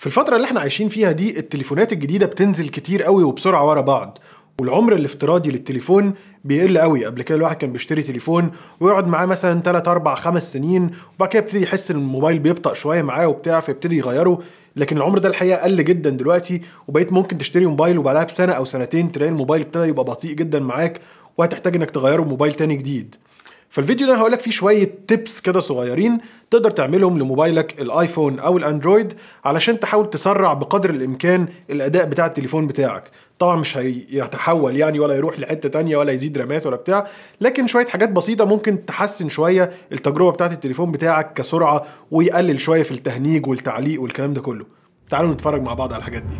في الفترة اللي إحنا عايشين فيها دي التليفونات الجديدة بتنزل كتير قوي وبسرعة ورا بعض. والعمر الافتراضي للتليفون بيقل قوي. قبل كده الواحد كان بيشتري تليفون ويقعد معاه مثلا 3 4 5 سنين وبعد كده يبتدي يحس إن الموبايل بيبطأ شوية معاه وبتاع فيبتدي يغيره. لكن العمر ده الحقيقة قل جدا دلوقتي وبقيت ممكن تشتري موبايل وبعدها بسنة أو سنتين تلاقي الموبايل ابتدى يبقى بطيء جدا معاك وهتحتاج إنك تغيره بموبايل تاني جديد. فالفيديو ده هقولك فيه شوية تيبس كده صغيرين تقدر تعملهم لموبايلك الآيفون أو الأندرويد علشان تحاول تسرع بقدر الإمكان الأداء بتاع التليفون بتاعك. طبعا مش هيتحول يعني ولا يروح لحتة تانية ولا يزيد رامات ولا بتاع لكن شوية حاجات بسيطة ممكن تحسن شوية التجربة بتاعت التليفون بتاعك كسرعة ويقلل شوية في التهنيج والتعليق والكلام ده كله. تعالوا نتفرج مع بعض على الحاجات دي.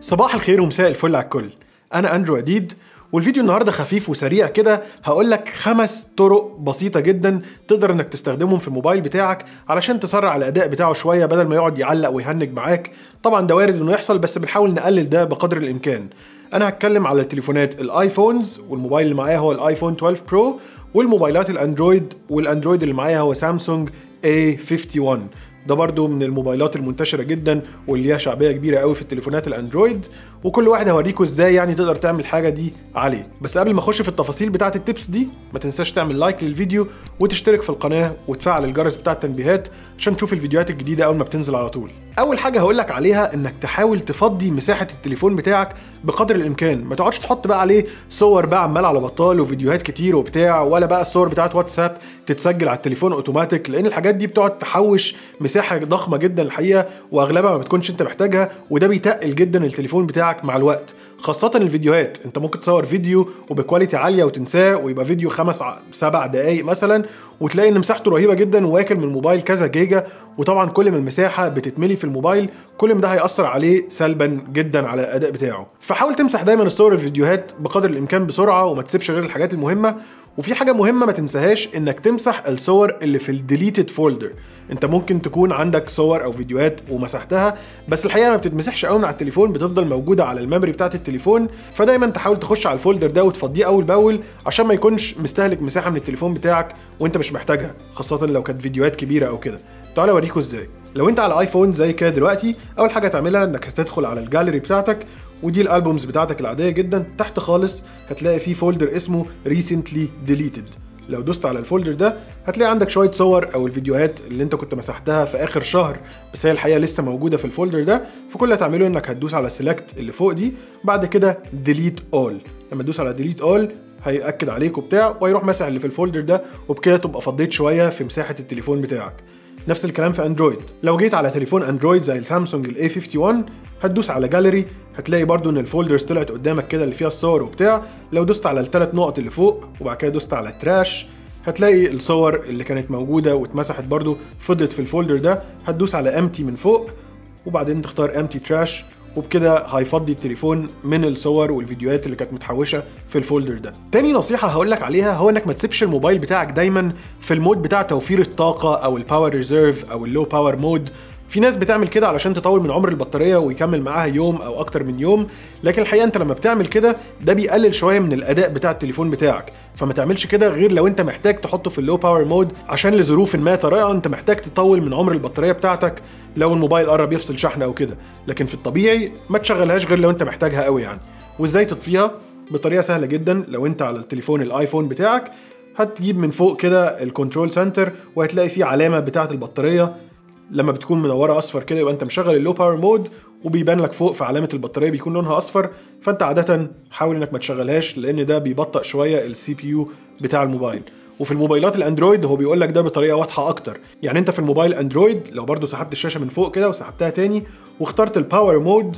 صباح الخير ومساء الفل على الكل. أنا أندرو أديد والفيديو النهارده خفيف وسريع كده. هقول لك خمس طرق بسيطة جدا تقدر إنك تستخدمهم في الموبايل بتاعك علشان تسرع الأداء بتاعه شوية بدل ما يقعد يعلق ويهنج معاك. طبعا ده وارد إنه يحصل بس بنحاول نقلل ده بقدر الإمكان. أنا هتكلم على التليفونات ال iPhones والموبايل اللي معايا هو ال iPhone 12 Pro والموبايلات ال Android وال Android اللي معايا هو Samsung A51 ده برضو من الموبايلات المنتشرة جدا واللي ليها شعبية كبيرة قوي في التليفونات الأندرويد وكل واحد هوريكم إزاي يعني تقدر تعمل الحاجة دي عليه. بس قبل ما أخش في التفاصيل بتاعة التبس دي ما تنساش تعمل لايك للفيديو وتشترك في القناة وتفعل الجرس بتاع التنبيهات عشان تشوف الفيديوهات الجديدة أول ما بتنزل على طول. أول حاجة هقول لك عليها إنك تحاول تفضي مساحة التليفون بتاعك بقدر الإمكان. ما تقعدش تحط بقى عليه صور بقى عمال على بطال وفيديوهات كتير وبتاع ولا بقى الصور بتاعت واتساب تتسجل على التليفون أوتوماتيك لأن الحاجات دي بتقعد تحوش مساحة ضخمة جدا الحقيقة وأغلبها ما بتكونش أنت محتاجها وده بيتقل جدا التليفون بتاعك مع الوقت. خاصة الفيديوهات. انت ممكن تصور فيديو وب quality عالية وتنساه ويبقى فيديو خمس سبع دقايق مثلا وتلاقي ان مساحته رهيبة جدا واكل من الموبايل كذا جيجا. وطبعا كل ما المساحة بتتملي في الموبايل. كل ما ده هيأثر عليه سلبا جدا على الأداء بتاعه. فحاول تمسح دايما الصور الفيديوهات بقدر الإمكان بسرعة وما تسيبش غير الحاجات المهمة. وفي حاجة مهمة ما تنساهاش إنك تمسح الصور اللي في ال deleted folder أنت ممكن تكون عندك صور أو فيديوهات ومسحتها بس الحقيقة ما بتتمسحش قوي من على التليفون بتفضل موجودة على ال memory بتاعة التليفون. فدايما تحاول تخش على ال folder ده وتفضيه أول بأول عشان ما يكونش مستهلك مساحة من التليفون بتاعك وأنت مش محتاجها خاصة لو كانت فيديوهات كبيرة أو كده. تعالى اوريكم إزاي. لو أنت على iPhone زي كده دلوقتي أول حاجة تعملها إنك هتدخل على الجاليري بتاعتك ودي ال albums بتاعتك العادية جدا. تحت خالص هتلاقي فيه folder اسمه recently deleted. لو دوست على ال folder ده هتلاقي عندك شوية صور أو الفيديوهات اللي انت كنت مسحتها في آخر شهر بس هي الحقيقة لسه موجودة في ال folder ده. فكل اللي هتعمله إنك هتدوس على select اللي فوق دي بعد كده delete all لما تدوس على delete all هيأكد عليك وبتاع ويروح مسح اللي في ال folder ده وبكده تبقى فضيت شوية في مساحة التليفون بتاعك. نفس الكلام في Android لو جيت على تليفون Android زي ال Samsung ال A51 هتدوس على جاليري هتلاقي برضو إن ال folders طلعت قدامك كده اللي فيها الصور وبتاع. لو دوست على الثلاث نقط اللي فوق وبعد كده دوست على trash هتلاقي الصور اللي كانت موجودة واتمسحت برضو فضلت في ال folder ده هتدوس على empty من فوق وبعدين تختار empty trash وبكده هيفضي التليفون من الصور والفيديوهات اللي كانت متحوشة في ال folder ده. تاني نصيحة هقول لك عليها هو إنك ما تسيبش الموبايل بتاعك دايما في ال mode بتاع توفير الطاقة أو ال power reserve أو ال low power mode في ناس بتعمل كده علشان تطول من عمر البطارية ويكمل معاها يوم أو أكتر من يوم لكن الحقيقة أنت لما بتعمل كده ده بيقلل شوية من الأداء بتاع التليفون بتاعك. فما تعملش كده غير لو أنت محتاج تحطه في ال low power mode عشان لظروف ما طريقه أنت محتاج تطول من عمر البطارية بتاعتك لو الموبايل قرب يفصل شحن أو كده. لكن في الطبيعي ما تشغلهاش غير لو أنت محتاجها قوي يعني. وإزاي تطفيها؟ بطريقة سهلة جدا. لو أنت على التليفون الـ iPhone بتاعك هتجيب من فوق كده ال control center وهتلاقي فيه علامة بتاعة البطارية. لما بتكون منورة أصفر كده يبقى أنت مشغل ال low power mode وبيبان لك فوق في علامه البطارية بيكون لونها أصفر فأنت عادة حاول إنك ما تشغلهاش لأن ده بيبطئ شوية ال CPU بتاع الموبايل. وفي الموبايلات الأندرويد هو بيقول لك ده بطريقة واضحة أكتر. يعني أنت في الموبايل أندرويد لو برضو سحبت الشاشة من فوق كده وسحبتها تاني واخترت ال power mode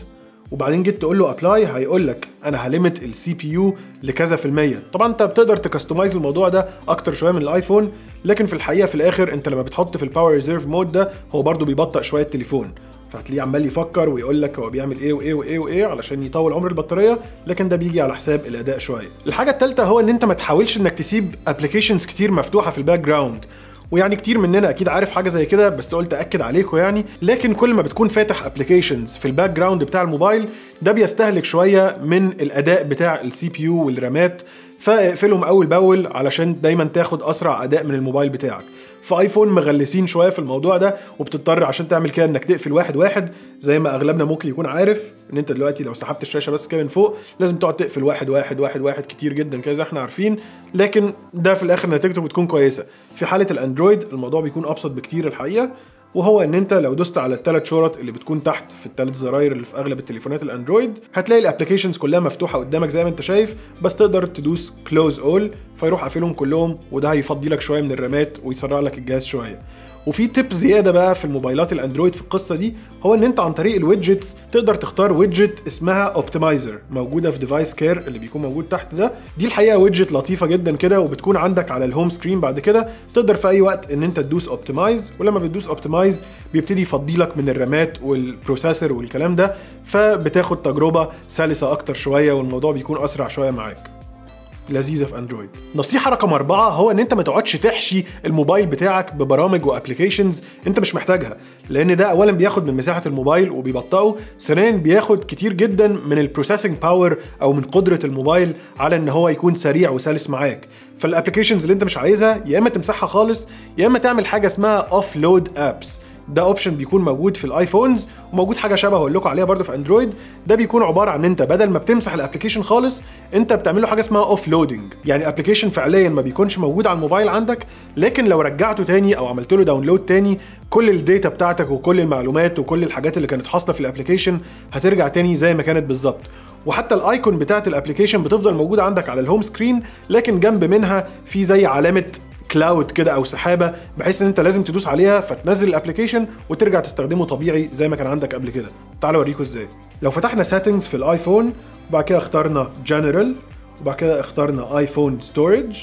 وبعدين جيت تقول له apply هيقول لك أنا ه limit ال CPU لكذا في المية. طبعا أنت بتقدر ت customize الموضوع ده أكتر شوية من الآيفون لكن في الحقيقة في الآخر أنت لما بتحط في ال power reserve mode ده هو برضو بيبطئ شوية التليفون. فهتلاقيه عمال يفكر ويقول لك هو بيعمل إيه وإيه وإيه وإيه علشان يطول عمر البطارية لكن ده بيجي على حساب الأداء شوية. الحاجة الثالثه هو إن أنت ما تحاولش إنك تسيب applications كتير مفتوحة في ال background ويعني كتير مننا أكيد عارف حاجة زي كده بس قلت أكد عليكم يعني. لكن كل ما بتكون فاتح applications في ال background بتاع الموبايل ده بيستهلك شوية من الأداء بتاع ال CPU والرامات. فاقفلهم أول بأول علشان دايما تاخد أسرع أداء من الموبايل بتاعك. في آيفون مغلسين شوية في الموضوع ده وبتضطر عشان تعمل كده إنك تقفل واحد واحد زي ما أغلبنا ممكن يكون عارف إن أنت دلوقتي لو سحبت الشاشة بس كده من فوق لازم تقعد تقفل واحد واحد واحد واحد كتير جدا كده زي إحنا عارفين. لكن ده في الآخر نتيجته بتكون كويسة. في حالة الأندرويد الموضوع بيكون أبسط بكتير الحقيقة. وهو إن أنت لو دوست على الثلاث شرط اللي بتكون تحت في الثلاث زراير اللي في أغلب التليفونات الأندرويد هتلاقي ال applications كلها مفتوحة قدامك زي ما أنت شايف بس تقدر تدوس close all فيروح قافلهم كلهم وده هيفضي لك شوية من الرامات ويسرع لك الجهاز شوية. وفي tip زيادة بقى في الموبايلات الأندرويد في القصة دي هو إن أنت عن طريق ال widgets تقدر تختار widget اسمها optimizer موجودة في device care اللي بيكون موجود تحت ده. دي الحقيقة widget لطيفة جدا كده وبتكون عندك على ال home screen بعد كده. تقدر في أي وقت إن أنت تدوس optimize ولما بتدوس optimize بيبتدي يفضي لك من الرامات وال processor والكلام ده فبتاخد تجربة سلسة أكتر شوية والموضوع بيكون أسرع شوية معاك. لذيذة في اندرويد نصيحة رقم أربعة هو إن أنت ما تقعدش تحشي الموبايل بتاعك ببرامج و applications أنت مش محتاجها لأن ده اولا بياخد من مساحة الموبايل وبيبطئه ثانيا بياخد كتير جدا من ال processing power أو من قدرة الموبايل على إن هو يكون سريع وسلس معاك. فال applications اللي أنت مش عايزها يا إما تمسحها خالص يا إما تعمل حاجة اسمها offload apps ده option بيكون موجود في الايفونز وموجود حاجة شبه أقول لكم عليها برضه في اندرويد. ده بيكون عبارة عن ان انت بدل ما بتمسح ال application خالص انت بتعمل له حاجة اسمها offloading يعني ال application فعليا ما بيكونش موجود على الموبايل عندك لكن لو رجعته تاني أو عملت له download تاني كل ال data بتاعتك وكل المعلومات وكل الحاجات اللي كانت حاصلة في ال application هترجع تاني زي ما كانت بالظبط. وحتى ال icon بتاعت ال application بتفضل موجوده عندك على ال home screen لكن جنب منها في زي علامة cloud كده أو سحابة بحيث إن أنت لازم تدوس عليها فتنزل ال application وترجع تستخدمه طبيعي زي ما كان عندك قبل كده. تعالوا أوريكم إزاي. لو فتحنا settings في الآيفون وبعد كده اخترنا جنرال وبعد كده اخترنا iPhone storage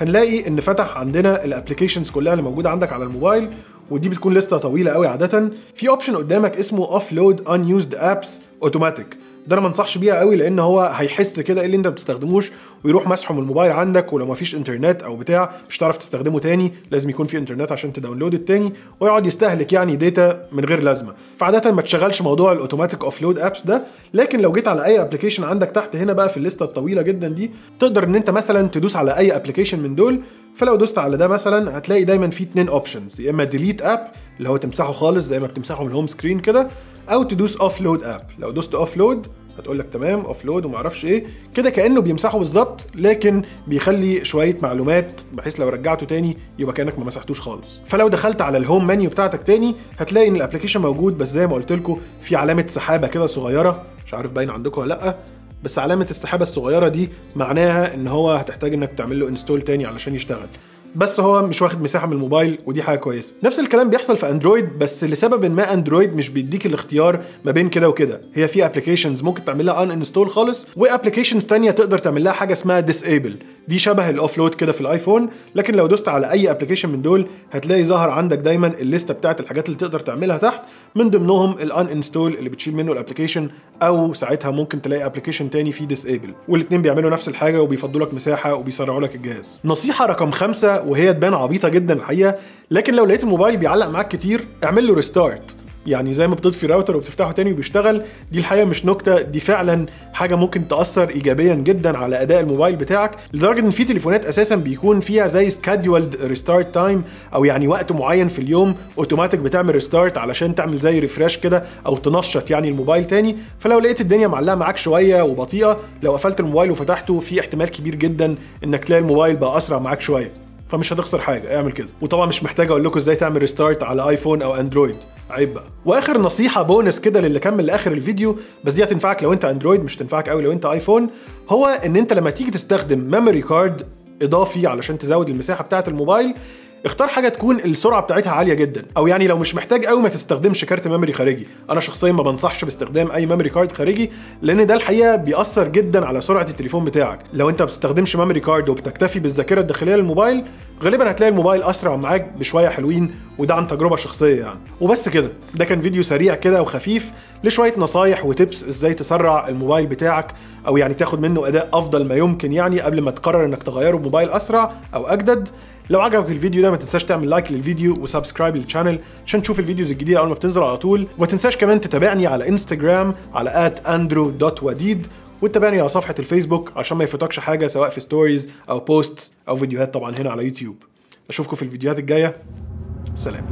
هنلاقي إن فتح عندنا ال applications كلها اللي موجودة عندك على الموبايل ودي بتكون لستة طويلة قوي عادة. في option قدامك اسمه offload unused apps automatic ده أنا ما أنصحش بيها قوي لأن هو هيحس كده إيه اللي أنت ما بتستخدموش ويروح مسحه من الموبايل عندك ولو ما فيش إنترنت أو بتاع مش هتعرف تستخدمه تاني لازم يكون في إنترنت عشان ت download ال تاني ويقعد يستهلك يعني data من غير لازمة. فعادة ما تشغلش موضوع ال automatic offload apps ده لكن لو جيت على أي application عندك تحت هنا بقى في الليستة الطويلة جدا دي تقدر إن أنت مثلا تدوس على أي application من دول. فلو دوست على ده مثلا هتلاقي دايما في اتنين options يا إما delete app اللي هو تمسحه خالص زي ما بتمسحه من ال home screen كده أو تدوس offload app لو دوست offload هتقول لك تمام offload وما أعرفش إيه. كده كأنه بيمسحه بالظبط لكن بيخلي شوية معلومات بحيث لو رجعته تاني يبقى كأنك ما مسحتوش خالص. فلو دخلت على ال home menu بتاعتك تاني هتلاقي إن ال application موجود بس زي ما قلت لكم في علامة سحابة كده صغيرة. مش عارف باين عندكم ولا لأ بس علامة السحابة الصغيرة دي معناها إن هو هتحتاج إنك تعمل له install تاني علشان يشتغل. بس هو مش واخد مساحة من الموبايل ودي حاجة كويسة. نفس الكلام بيحصل في اندرويد بس لسبب ما اندرويد مش بيديك الاختيار ما بين كده وكده. هي في applications ممكن تعمل لها uninstall خالص و applications تانية تقدر تعمل لها حاجة اسمها disable دي شبه ال offload كده في الآيفون لكن لو دوست على أي application من دول هتلاقي ظهر عندك دايما الليستة بتاعت الحاجات اللي تقدر تعملها تحت من ضمنهم ال uninstall اللي بتشيل منه ال application أو ساعتها ممكن تلاقي application تاني فيه disable والاثنين بيعملوا نفس الحاجة وبيفضوا لك مساحة وبيسرعوا لك الجهاز. نصيحة رقم خمسة وهي تبان عبيطة جدا الحقيقة لكن لو لقيت الموبايل بيعلق معاك كتير اعمل له restart يعني زي ما بتطفي راوتر وبتفتحه تاني وبيشتغل دي الحقيقة مش نكتة دي فعلا حاجة ممكن تأثر ايجابيا جدا على أداء الموبايل بتاعك لدرجة إن في تليفونات أساسا بيكون فيها زي scheduled restart time أو يعني وقت معين في اليوم اوتوماتيك بتعمل restart علشان تعمل زي refresh كده أو تنشط يعني الموبايل تاني. فلو لقيت الدنيا معلقة معاك شوية وبطيئة لو قفلت الموبايل وفتحته في احتمال كبير جدا إنك تلاقي الموبايل بقى أسرع معاك شوية. فمش هتخسر حاجة اعمل كده. وطبعا مش محتاج أقول لكم إزاي تعمل restart على ايفون أو اندرويد عيب بقى. وآخر نصيحة بونس كده للي كمل لآخر الفيديو بس دي هتنفعك لو أنت اندرويد مش تنفعك قوي لو أنت ايفون هو إن أنت لما تيجي تستخدم memory card إضافي علشان تزود المساحة بتاعة الموبايل اختار حاجة تكون السرعة بتاعتها عالية جدا أو يعني لو مش محتاج قوي ما تستخدمش كارت memory خارجي. أنا شخصيا ما بنصحش باستخدام أي memory card خارجي لأن ده الحقيقة بيأثر جدا على سرعة التليفون بتاعك. لو أنت ما بتستخدمش memory card وبتكتفي بالذاكرة الداخلية للموبايل غالبا هتلاقي الموبايل أسرع معاك بشوية حلوين وده عن تجربة شخصية يعني. وبس كده ده كان فيديو سريع كده وخفيف لشوية نصايح و tips إزاي تسرع الموبايل بتاعك أو يعني تاخد منه أداء أفضل ما يمكن يعني قبل ما تقرر إنك تغيره بموبايل أسرع أو أجدد. لو عجبك الفيديو ده ما تنساش تعمل like للفيديو و subscribe لل channel عشان تشوف ال videos الجديدة أول ما بتنزل على طول. وما تنساش كمان تتابعني على انستجرام على @andrew.wadid وتتابعني على صفحة الفيسبوك عشان ما يفوتكش حاجة سواء في stories أو post أو فيديوهات طبعا هنا على يوتيوب. أشوفكم في الفيديوهات الجاية. سلام.